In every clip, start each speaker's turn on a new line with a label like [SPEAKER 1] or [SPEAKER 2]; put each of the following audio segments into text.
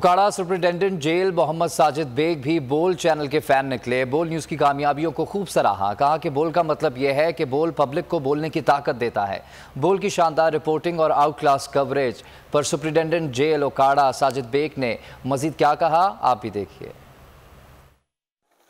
[SPEAKER 1] काड़ा superintendent jail Mohammad Sajid Baig भी बोल चैनल के फ़ैन निकले। बोल न्यूज़ की कामयाबियों को खूब सराहा। कहा कि बोल का मतलब यह है कि बोल पब्लिक को बोलने की ताकत देता है। बोल की शानदार रिपोर्टिंग और आउट क्लास कवरेज पर सुप्रिंटेंडेंट जेल ओकाड़ा साजिद बेग ने मजीद क्या कहा, आप भी देखिए।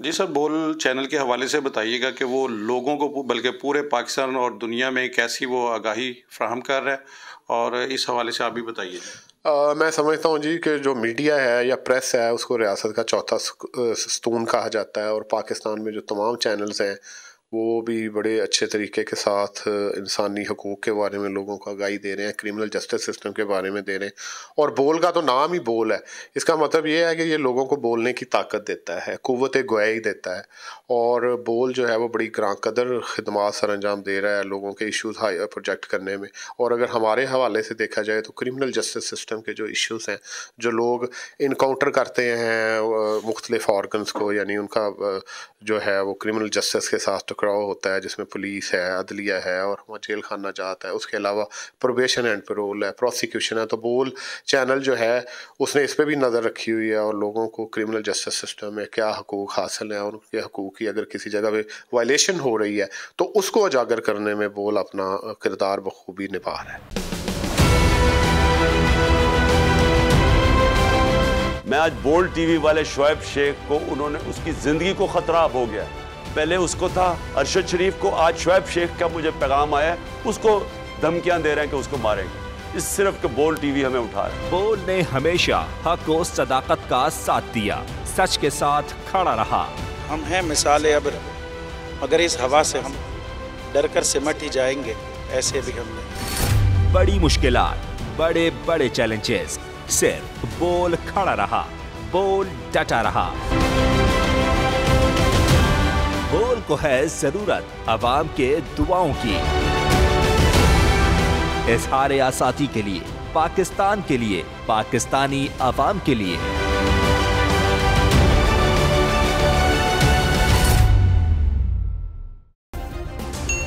[SPEAKER 2] जी सर, बोल चैनल के हवाले से बताइएगा कि वो लोगों को बल्कि पूरे पाकिस्तान और दुनिया में कैसी वो आगाही फ्राहम कर रहा है। और इस हवाले से आप भी बताइए।
[SPEAKER 3] आ, मैं समझता हूँ जी कि जो मीडिया है या प्रेस है उसको रियासत का चौथा स्तून कहा जाता है और पाकिस्तान में जो तमाम चैनल्स हैं वो भी बड़े अच्छे तरीके के साथ इंसानी हकूक़ के बारे में लोगों को आगाही दे रहे हैं क्रिमिनल जस्टिस सिस्टम के बारे में दे रहे हैं। और बोल का तो नाम ही बोल है। इसका मतलब ये है कि ये लोगों को बोलने की ताकत देता है कुत गुआई देता है। और बोल जो है वो बड़ी ग्रां कदर खदमात सर अंजाम दे रहा है लोगों के इशूज़ हाई प्रोजेक्ट करने में। और अगर हमारे हवाले से देखा जाए तो क्रिमिनल जस्टिस सिस्टम के जो इशूज़ हैं, जो लोग इनकाउंटर करते हैं मुख्तलिफ़ ऑर्गन्स को, यानी उनका जो है वो क्रिमिनल जस्टिस के साथ टकराव होता है, जिसमें पुलिस है, अदलिया है और वहाँ जेल खाना जाता है। उसके अलावा प्रोबेशन एंड पेरोल है प्रोसिक्यूशन है तो बोल चैनल जो है, उसने इस पर भी नज़र रखी हुई है और लोगों को क्रिमिनल जस्टिस सिस्टम में क्या हकूक़ हासिल है और उनके हकूक़ की अगर किसी जगह पर वायलेशन हो रही है तो उसको उजागर करने में बोल अपना किरदार बखूबी निभा रहा है।
[SPEAKER 4] मैं आज बोल्ड टीवी वाले शोएब शेख को, उन्होंने उसकी ज़िंदगी को ख़तरा हो गया पहले उसको था अरशद शरीफ को आज शुएब शेख का मुझे पैगाम आया उसको धमकियाँ दे रहे हैं कि उसको मारेंगे। इस सिर्फ़ के बोल टीवी हमें उठा रहे
[SPEAKER 5] बोल ने हमेशा हक और सदाकत का साथ दिया सच के साथ खड़ा रहा।
[SPEAKER 6] हम हैं मिसाल अब मगर इस हवा से हम डर कर सिमट ही जाएँगे ऐसे भी हमने।
[SPEAKER 5] बड़ी मुश्किल बड़े बड़े चैलेंजेस सिर्फ़ बोल खड़ा रहा बोल डटा रहा। को है ज़रूरत, आवाम के दुआओं की। इजहार आसाती के लिए, पाकिस्तान के लिए, पाकिस्तानी आवाम के लिए।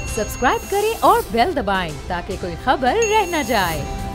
[SPEAKER 7] सब्सक्राइब करें और बेल दबाएँ ताकि कोई खबर रह न जाए।